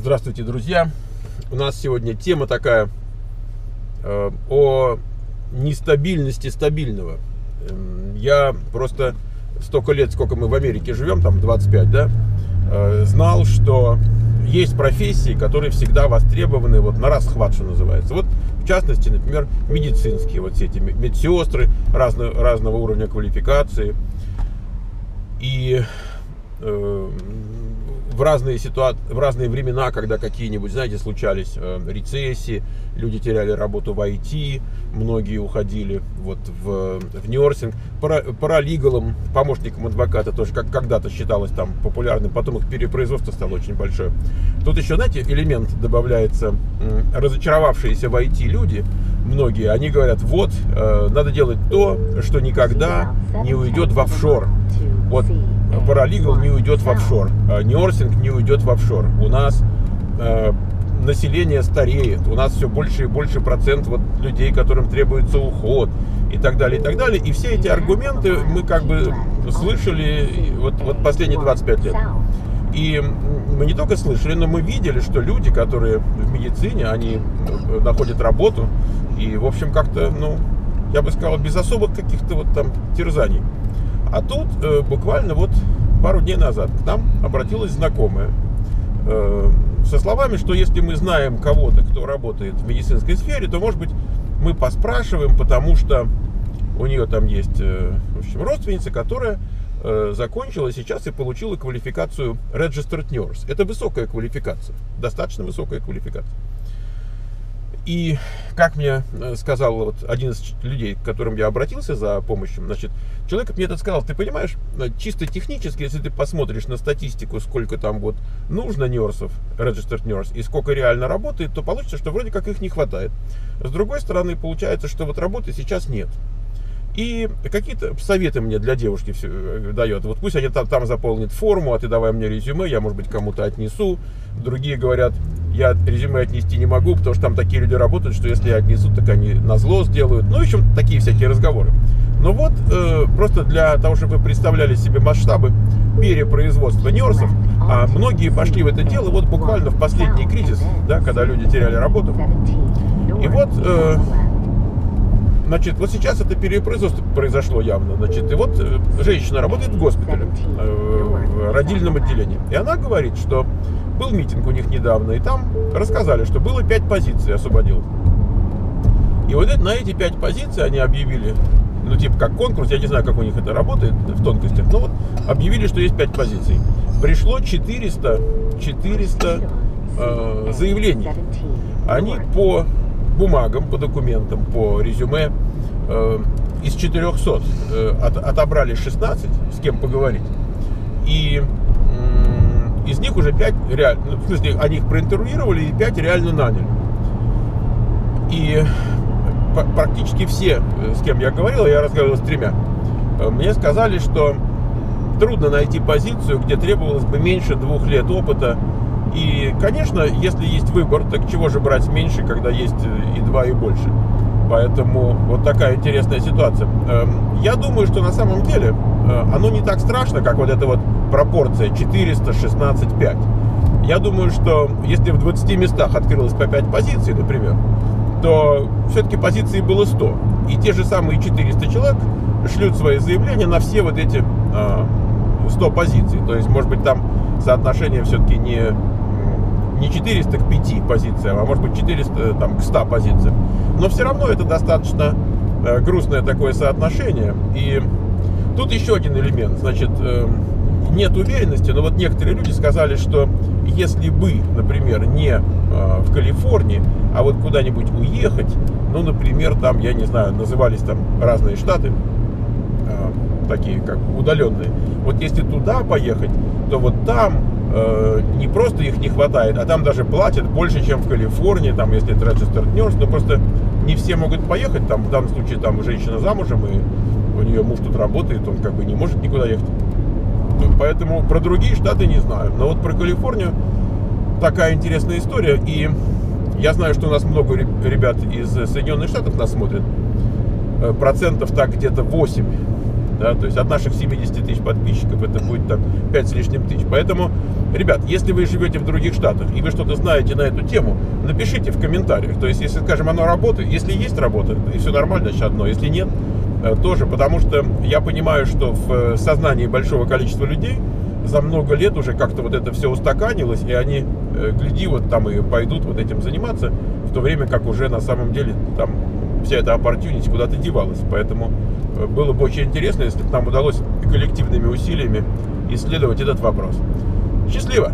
Здравствуйте, друзья! У нас сегодня тема такая э, о нестабильности стабильного. Эм, я просто столько лет, сколько мы в Америке живем, там 25, да, э, знал, что есть профессии, которые всегда востребованы вот на расхват, что называется. Вот, в частности, например, медицинские, вот все эти медсестры разного, разного уровня квалификации. И э, в разные ситуации, в разные времена, когда какие-нибудь, знаете, случались э, рецессии, люди теряли работу в IT, многие уходили вот в, в нерсинг. Пара, паралигалом, помощником адвоката тоже как когда-то считалось там популярным, потом их перепроизводство стало очень большое. Тут еще, знаете, элемент добавляется, э, разочаровавшиеся в IT люди, многие, они говорят, вот, э, надо делать то, что никогда не уйдет в офшор. Вот паралигал не уйдет в офшор, а Ньорсинг не уйдет в офшор. У нас э, население стареет, у нас все больше и больше процент вот людей, которым требуется уход и так далее, и так далее. И все эти аргументы мы как бы слышали вот, вот последние 25 лет. И мы не только слышали, но мы видели, что люди, которые в медицине, они э, находят работу и, в общем, как-то, ну, я бы сказал, без особых каких-то вот там терзаний. А тут э, буквально вот пару дней назад к нам обратилась знакомая э, со словами, что если мы знаем кого-то, кто работает в медицинской сфере, то, может быть, мы поспрашиваем, потому что у нее там есть, э, в общем, родственница, которая э, закончила сейчас и получила квалификацию Registered Nurse. Это высокая квалификация, достаточно высокая квалификация. И как мне э, сказал вот один из людей, к которым я обратился за помощью, значит, человек мне это сказал, ты понимаешь, э, чисто технически, если ты посмотришь на статистику, сколько там вот нужно нерсов, registered nurse, и сколько реально работает, то получится, что вроде как их не хватает. С другой стороны, получается, что вот работы сейчас нет. И какие-то советы мне для девушки все э, дает. Вот пусть они там, там заполнят форму, а ты давай мне резюме, я, может быть, кому-то отнесу. Другие говорят, я резюме отнести не могу, потому что там такие люди работают, что если я отнесу, так они на зло сделают. Ну, в общем, такие всякие разговоры. Но вот, э, просто для того, чтобы вы представляли себе масштабы перепроизводства нерсов, а многие пошли в это дело вот буквально в последний кризис, да, когда люди теряли работу. И вот... Э, Значит, вот сейчас это перепроизводство произошло явно. Значит, и вот э, женщина работает в госпитале, э, в родильном отделении. И она говорит, что был митинг у них недавно, и там рассказали, что было пять позиций освободил. И вот это, на эти пять позиций они объявили, ну, типа как конкурс, я не знаю, как у них это работает в тонкостях, но вот объявили, что есть пять позиций. Пришло 400, 400 э, заявлений. Они по бумагам, по документам, по резюме э, из 400 э, от, отобрали 16, с кем поговорить. И из них уже 5 реально, ну, в смысле, они их проинтервьюировали и 5 реально наняли. И практически все, э, с кем я говорил, я разговаривал с тремя, э, мне сказали, что трудно найти позицию, где требовалось бы меньше двух лет опыта и, конечно, если есть выбор, так чего же брать меньше, когда есть э, и два, и больше. Поэтому вот такая интересная ситуация. Эм, я думаю, что на самом деле э, оно не так страшно, как вот эта вот пропорция 400, 16, 5. Я думаю, что если в 20 местах открылось по 5 позиций, например, то все-таки позиций было 100. И те же самые 400 человек шлют свои заявления на все вот эти 100 э, позиций. То есть, может быть, там соотношение все-таки не не 400 к 5 позициям, а может быть 400 там, к 100 позициям. Но все равно это достаточно э, грустное такое соотношение. И тут еще один элемент. Значит, э, нет уверенности, но вот некоторые люди сказали, что если бы, например, не э, в Калифорнии, а вот куда-нибудь уехать, ну, например, там, я не знаю, назывались там разные штаты, э, такие как удаленные. Вот если туда поехать, то вот там э, не просто их не хватает, а там даже платят больше, чем в Калифорнии, там, если это Nurse, но просто не все могут поехать, там, в данном случае, там, женщина замужем, и у нее муж тут работает, он как бы не может никуда ехать. Поэтому про другие штаты не знаю. Но вот про Калифорнию такая интересная история, и я знаю, что у нас много ребят из Соединенных Штатов нас смотрят, э, процентов так где-то 8 да, то есть от наших 70 тысяч подписчиков это будет там 5 с лишним тысяч. Поэтому, ребят, если вы живете в других штатах и вы что-то знаете на эту тему, напишите в комментариях. То есть, если, скажем, оно работает, если есть работа, и все нормально, значит одно, если нет, э, тоже, потому что я понимаю, что в э, сознании большого количества людей за много лет уже как-то вот это все устаканилось, и они, э, гляди, вот там и пойдут вот этим заниматься, в то время как уже на самом деле там вся эта opportunity куда-то девалась. Поэтому было бы очень интересно, если бы нам удалось коллективными усилиями исследовать этот вопрос. Счастливо!